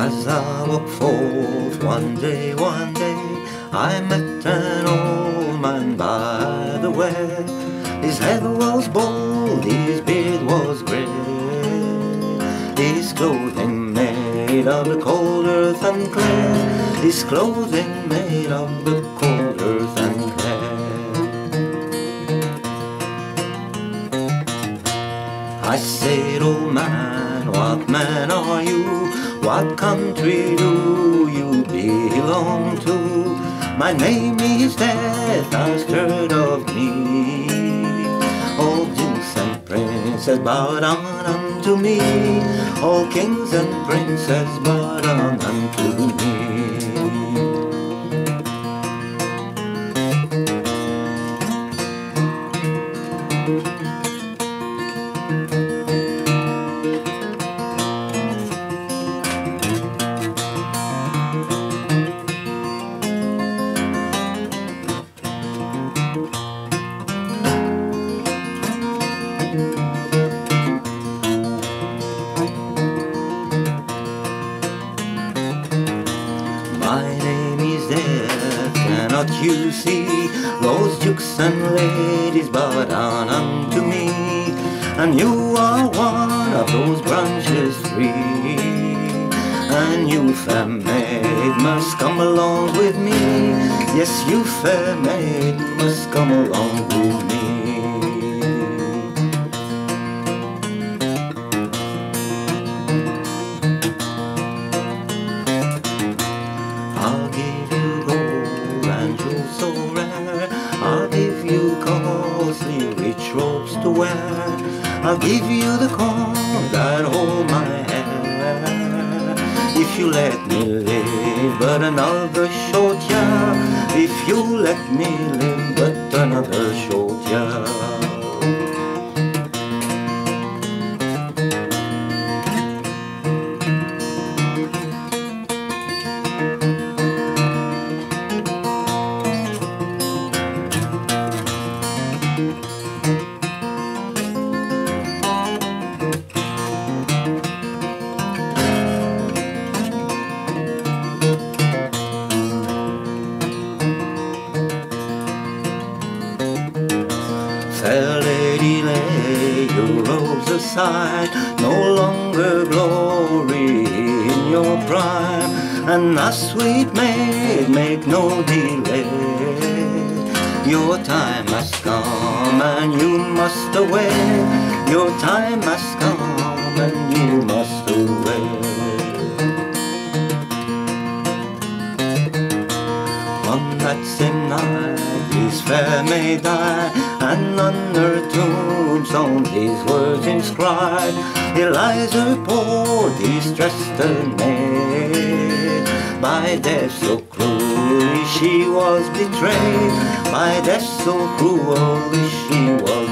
As I walked forth one day, one day, I met an old man by the way. His head was bald, his beard was grey. His clothing made of the cold earth and clay. His clothing made of the cold earth and clay. I said, old man, what man are you? What country do you belong to? My name is Death, hast heard of me. All kings and princes bow down unto me. All kings and princes bow down unto me. You see? Those dukes and ladies bow down unto me, and you are one of those branches three. And you, fair maid, must come along with me. Yes, you, fair maid, must come along with me. I'll give you the corn that hold my hair. If you let me live but another short year. If you let me live but another short year. Fair lady, lay your robes aside, no longer glory in your prime. And a sweet maid, make no delay. Your time has come and you must away. Your time has come and you must away. On that same night his fair may die And on her tombstone these words inscribed. Eliza poor distressed maid By death so cruelly she was betrayed. By death so cruelly she was